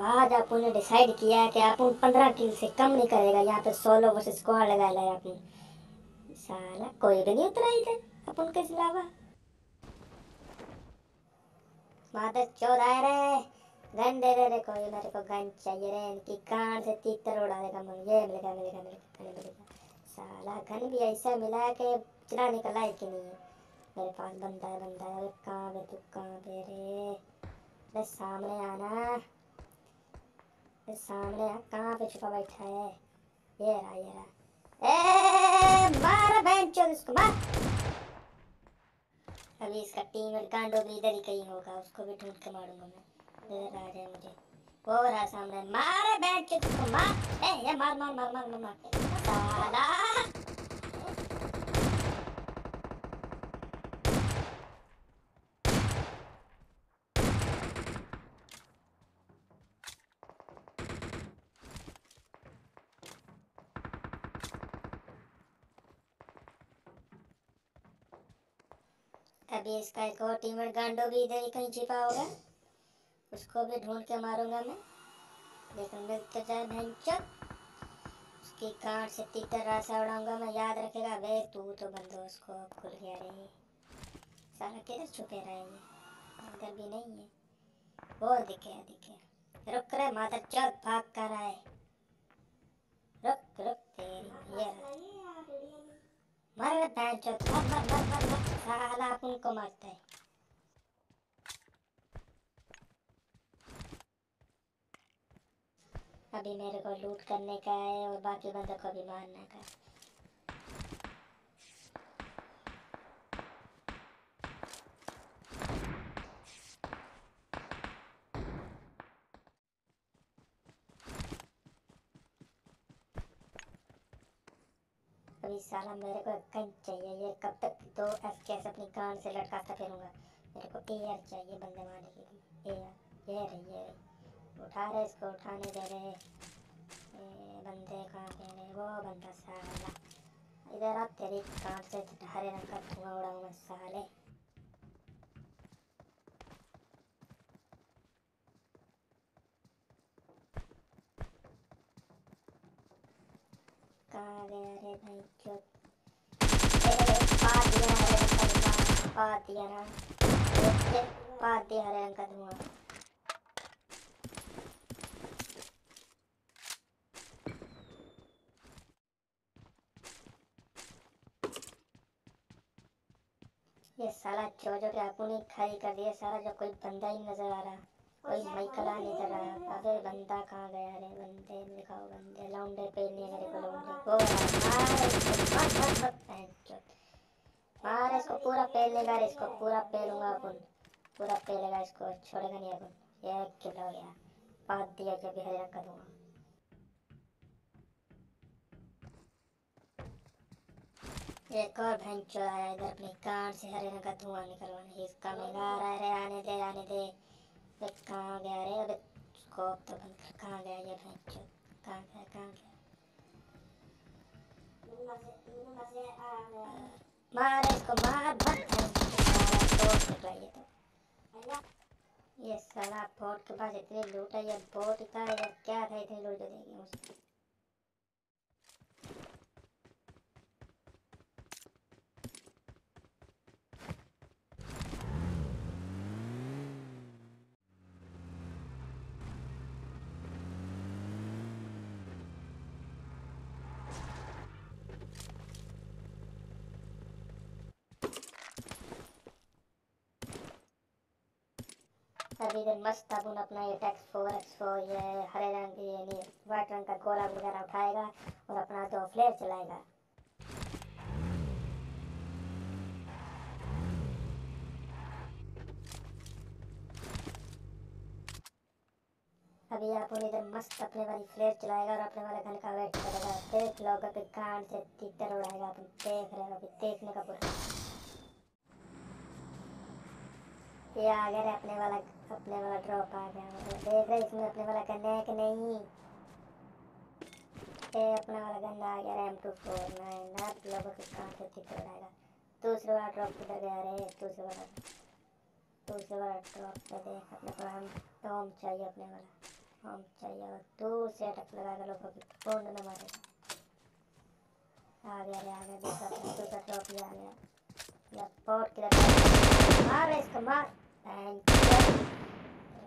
आज अपन ने डिसाइड किया है कि अपन पंद्रह किल से कम नहीं करेगा। यहाँ पे सोलो वर्सेस स्क्वाड लगा लिया अपन साला कोई भी नहीं उतरा इधर, अपन के अलावा माता चौर आए रे। गन दे दे रे कोई मेरे को गन चाहिए रे। इनकी कान से तीतर उड़ा देगा मुझे ये मिलेगा मिलेगा मिलेगा मिलेगा। साला गन भी ऐसा मिला कि चला निकला है कि नहीं। है मेरे पास बंदा है बंदा है। कहाँ पे तू, कहाँ पे रे? अरे सामने आना। अरे सामने कहाँ पे छुपा बैठा है? ये रहा ये रहा। ए, मार बहन चोद इसको, मार। अभी इसका टीम और कांडो भी इधर ही कहीं होगा, उसको भी ढूंढ के मारूँगा मैं। इधर आ जाए मुझे। वो रहा सामने। मार बहन चोद मार। ए, ये मार मार मार मार मार मार। अभी इसका एक और टीममेट गांडो भी इधर ही कहीं छिपा होगा। उसको भी ढूंढ के मारूँगा मैं। लेकिन मिलते जाए भैंचो उसकी कांट से तीतर रासा उड़ाऊँगा मैं, याद रखेगा। बे तू तो बंदो उसको अब खुल गया रे। साला किधर छुपे रहे ये इधर भी नहीं है। वो दिखे दिखे। रुक रहे माता चौथ भाग कर आए। रुक रुक, तेरी, ये रहा। मर रे पैर चौथ मर मर मर मर मर साला अपन को मारता है अभी मेरे को लूट करने का है और बाकी बंदों को भी मारने का है अभी साला मेरे को गन चाहिए, ये कब तक दो एफ़ के अपनी कान से लटकाता फिरूँगा? मेरे को ए एयर चाहिए बंदे मारने के लिए। एयर ये रही ये रही। उठा रहे इसको, उठाने दे रहे। बंदे कहाँ पे रहे? वो बंदा साला। इधर आप तेरी कान से हरे रंग का धुआँ उड़ाऊँगा साले। कहाँ गया भाई ये साला जो जो के खाली कर दिया सारा जो कोई बंदा ही नज़र आ रहा। कोई माइकला नज़र आ रहा अबे बंदा कहाँ गया रे? बंदे दिखाओ बंदे लौंडे पे नहीं मेरे को लौंडे। वो मार इसको, मत मत मत भैंचोद। मार इसको पूरा पेल लेगा रे इसको पूरा पेलूँगा अपन। पूरा पेलेगा इसको छोड़ेगा नहीं अपन। ये किल हो? गया पात दिया जब भी हरे रंग का एक और भैंचो आया इधर अपनी कान से हरे रंग का धुआँ निकलवाने। इसका आ रहा है आने दे आने दे। ये कहाँ गया रे अबे स्कोप तो बंद कहाँ गया ये भाई भैंचो कहाँ गया कहाँ गया मार इसको मार भट बोट निकला ये तो ये साला बोट के पास इतने लूट है ये बोट का या क्या था इतनी लूट जो देगी मुझे अभी इधर मस्त अपन अपना, ये टैक्स फोर एक्स फोर ये हरे रंग की ये नहीं वाइट रंग का गोला वगैरह उठाएगा और अपना दो फ्लेयर चलाएगा। अभी अपन इधर मस्त अपने वाली फ्लेयर चलाएगा और अपने वाले गन का वेट करेगा। देख लो अभी कान से तीतर उड़ाएगा अपन देख रहे हो, अभी देखने का पूरा। ये आ गया अपने वाला अपने वाला ड्रॉप आ गया मतलब देख रहे इसमें अपने वाला गन है कि नहीं? ये अपने वाला गन आ गया एम टू फोर नाइन आप लोगों के कान से तीतर उड़ाएगा दूसरे वाला ड्रॉप किधर गया रे दूसरे वाला दूसरे वाला ड्रॉप पे देख अपने को हम टॉम चाहिए अपने वाला। हम चाहिए। और दूर से अटक लगा कर लोगों की पूर्ण में मारेगा आ गया रे आ गया। दूसरा दूसरा ट्रॉफी आ गया। या पोर्ट की तरफ़ मार इसको, मार। थैंक यू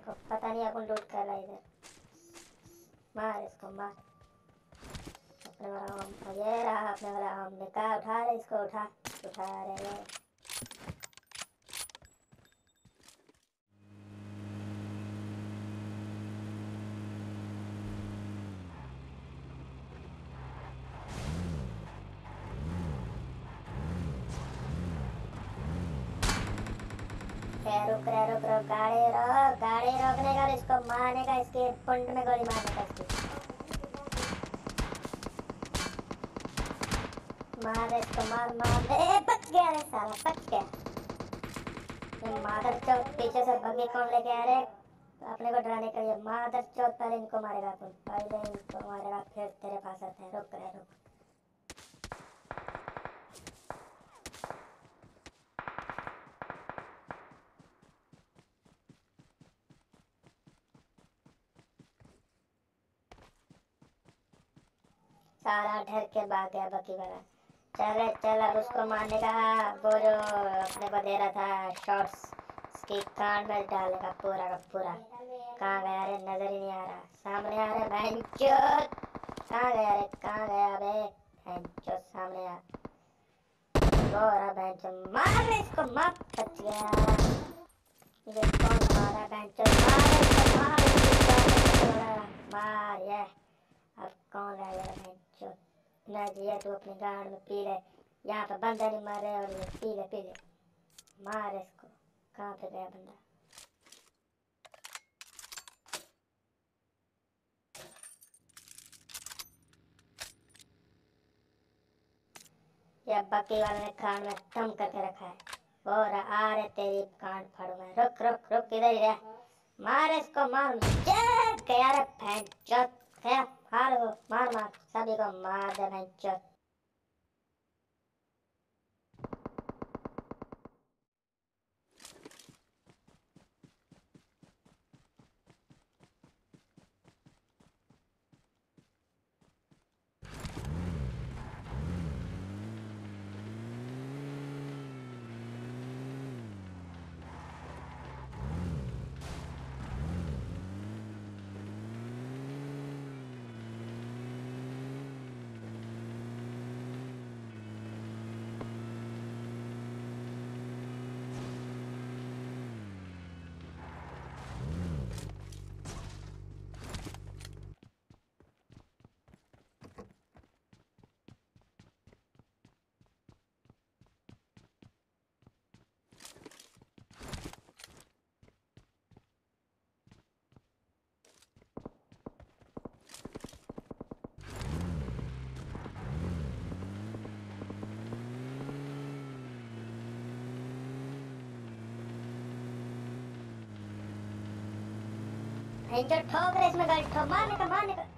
इनको पता नहीं अपन लूट कर रहा है इधर। मार इसको, मार। अपने वाला हम ये रहा, अपने वाला हम कहा, उठा रहे इसको, उठा। उठा रे रे ए, रुक रे रुक रुक गाड़ी रोक गाड़ी रोकने का इसको मारने का इसके पुंड में गोली मारने का इसकी। मार रे इसको मार मार रे ए, बच गया रे साला बच गया। ये मादर चौथ पीछे से भगे कौन लेके आ रे अपने को डराने के लिए मादर चौथ पहले इनको मारेगा अपन पहले इनको मारेगा फिर तेरे पास आते हैं। रुक रे रुक। सारा डर के भाग गया बकी वाला चले चल अब उसको मारने का वो जो अपने को दे रहा था शॉट्स उसकी कान में डालेगा पूरा का पूरा कहाँ गया रे नज़र ही नहीं आ रहा सामने आ रहा बहन कहाँ गया रे कहाँ गया बे बहन सामने आ रहा बहन चोद मार रे इसको मार बच गया ये कौन मारा बहन चोद मार इसको मार मार ये अब कौन रह गया बहन चोद ना जिया तू अपने गांड में पी ले यहाँ पे बंदा नहीं मार रहे और ये पी ले पी ले मार इसको। कहाँ पे गया बंदा? ये बकी वाले ने कान में थम करके रखा है। रहा, आ रे तेरी कान फाड़ू मैं। रुक रुक रुक, इधर ही रह। मार इसको, मार। ये गया रे, भैंस गया मार वो मार मार सभी को मार देना भैंस चोद भैंचो ठोक रहे इसमें गाड़ी ठोक मार निकल मार ये